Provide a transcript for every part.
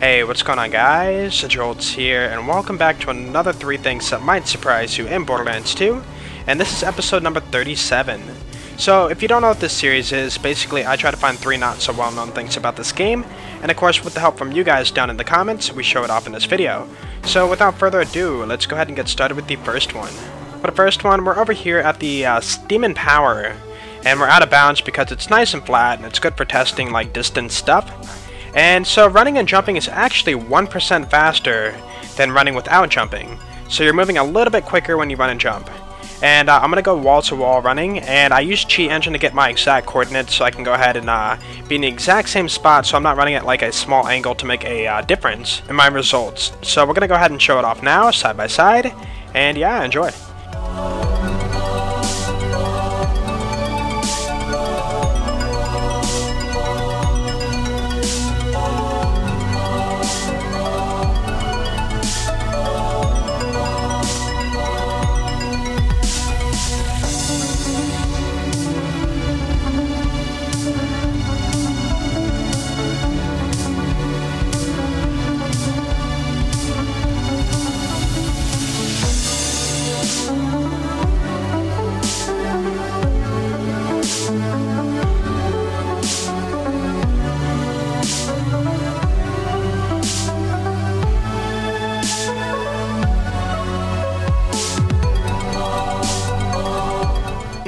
Hey, what's going on guys? Joltz here, and welcome back to another 3 things that might surprise you in Borderlands 2, and this is episode number 37. So, if you don't know what this series is, basically I try to find 3 not so well known things about this game, and of course with the help from you guys down in the comments, we show it off in this video. So without further ado, let's go ahead and get started with the first one. For the first one, we're over here at the uh, Steam and Power, and we're out of bounds because it's nice and flat, and it's good for testing like distance stuff. And so running and jumping is actually 1% faster than running without jumping. So you're moving a little bit quicker when you run and jump. And uh, I'm going to go wall to wall running, and I use Cheat Engine to get my exact coordinates so I can go ahead and uh, be in the exact same spot so I'm not running at like a small angle to make a uh, difference in my results. So we're going to go ahead and show it off now, side by side, and yeah, enjoy.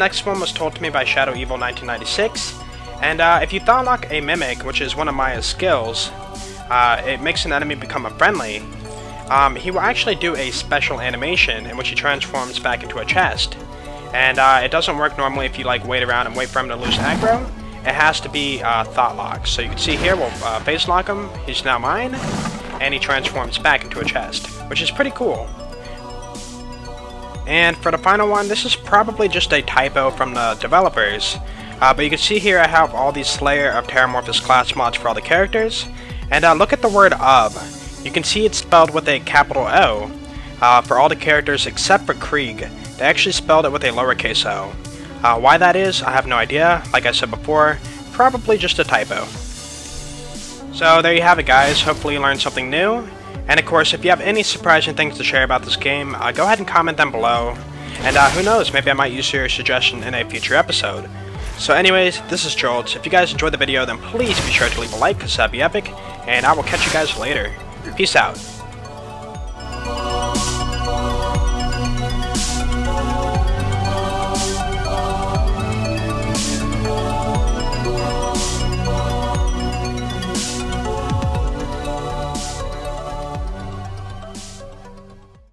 Next one was told to me by Shadow Evil 1996, and uh, if you phaselock a Mimic, which is one of Maya's skills, uh, it makes an enemy become a friendly, um, he will actually do a special animation in which he transforms back into a chest. And uh, it doesn't work normally if you like wait around and wait for him to lose aggro. It has to be uh, phaselock. So you can see here, we'll uh, phaselock him, he's now mine, and he transforms back into a chest, which is pretty cool. And for the final one, this is probably just a typo from the developers. Uh, but you can see here I have all these Slayer of Terramorphous class mods for all the characters. And uh, look at the word of. You can see it's spelled with a capital O uh, for all the characters except for Krieg. They actually spelled it with a lowercase o. Uh, why that is, I have no idea. Like I said before, probably just a typo. So there you have it guys, hopefully you learned something new. And of course, if you have any surprising things to share about this game, uh, go ahead and comment them below. And uh, who knows, maybe I might use your suggestion in a future episode. So anyways, this is Joltz. If you guys enjoyed the video, then please be sure to leave a like, because that'd be epic. And I will catch you guys later. Peace out.